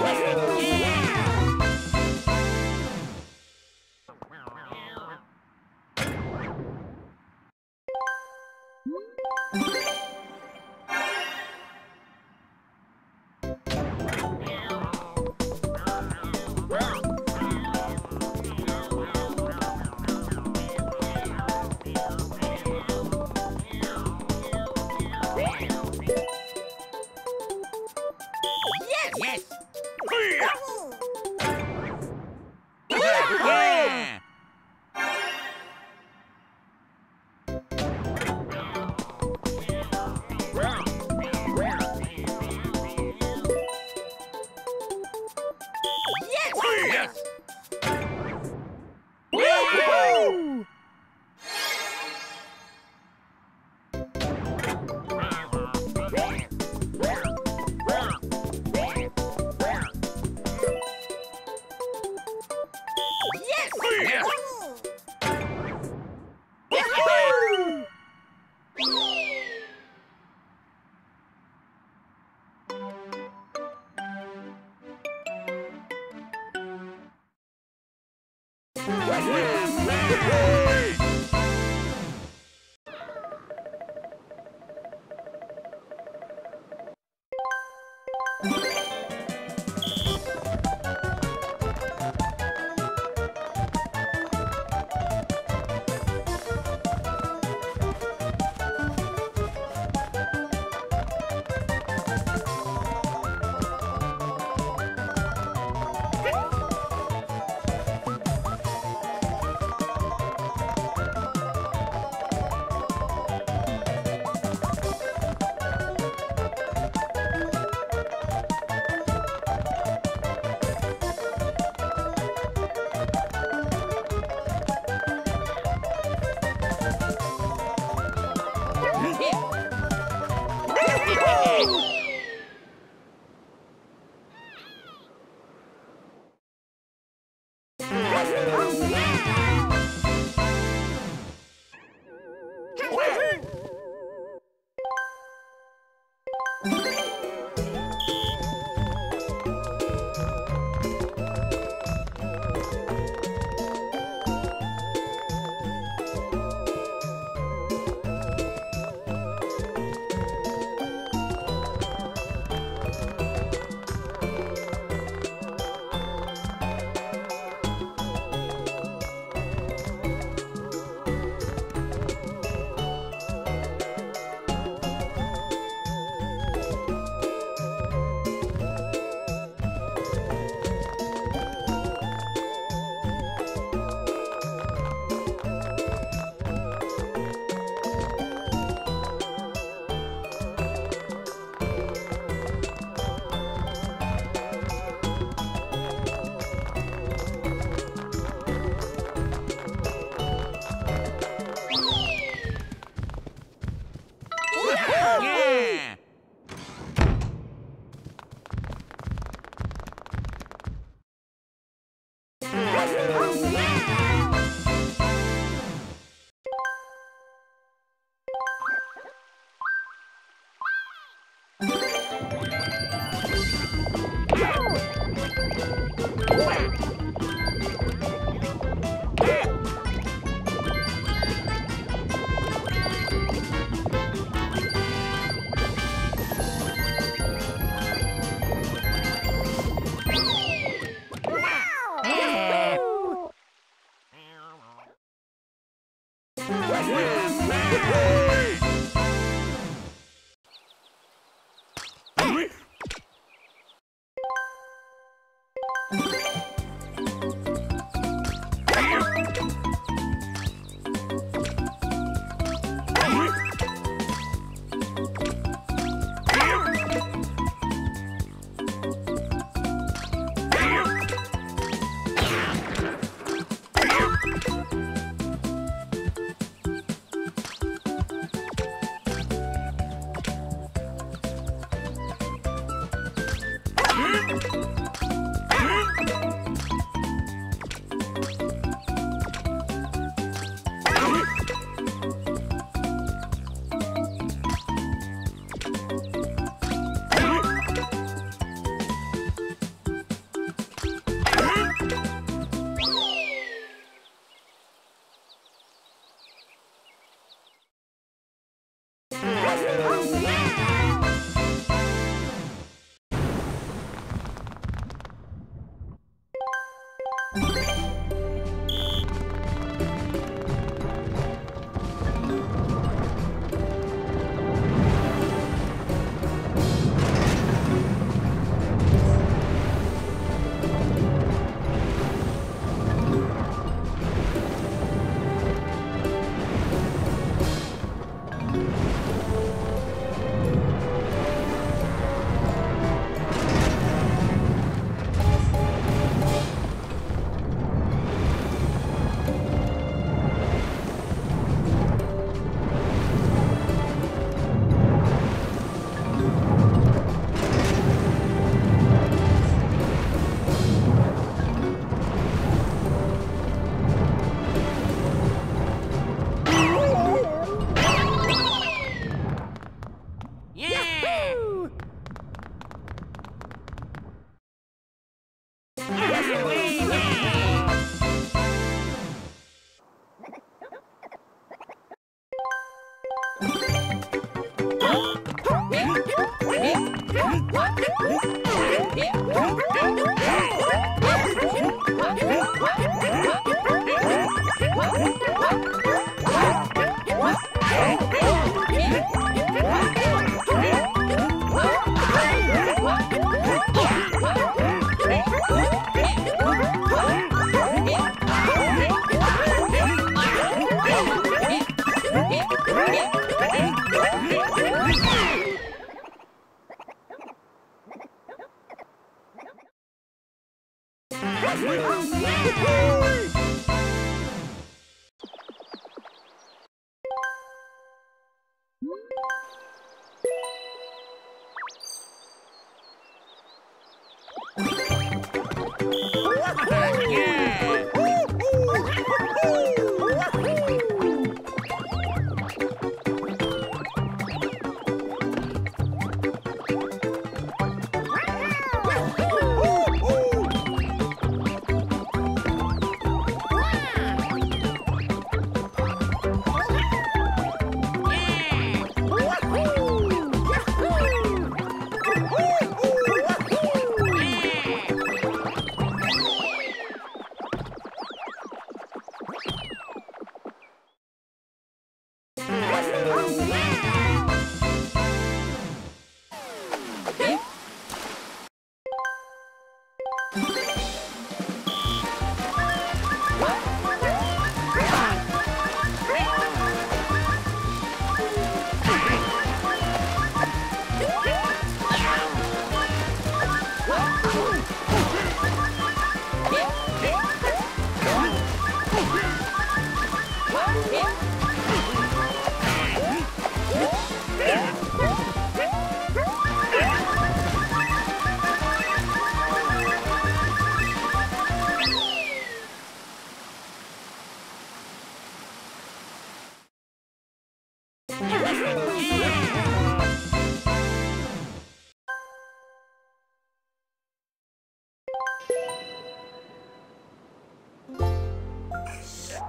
Obrigado.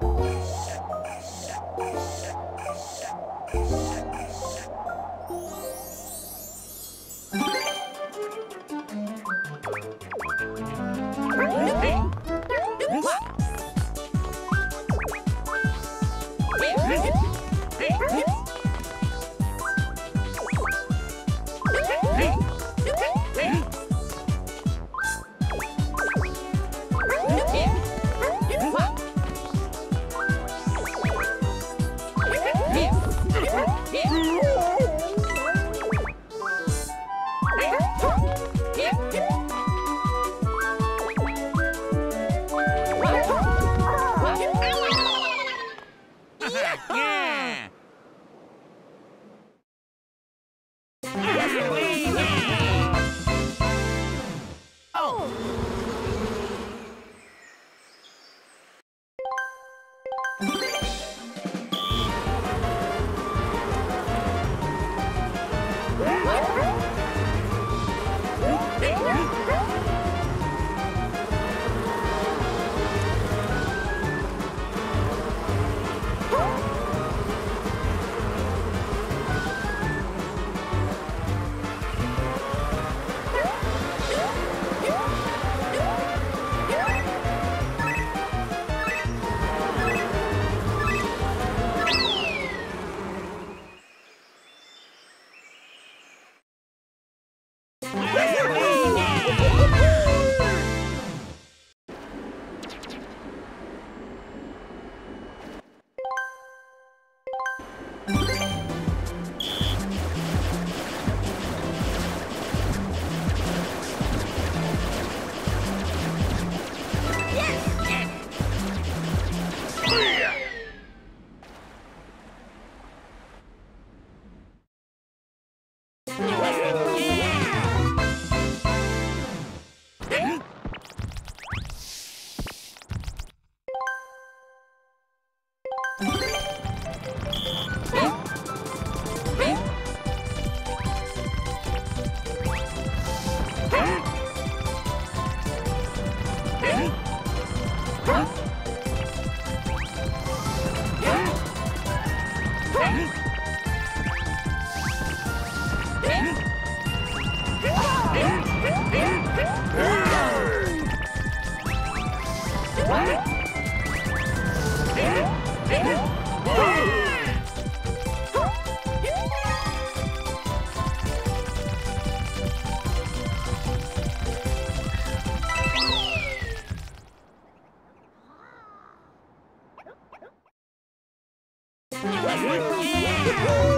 Bye. you Yeah.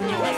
Yeah.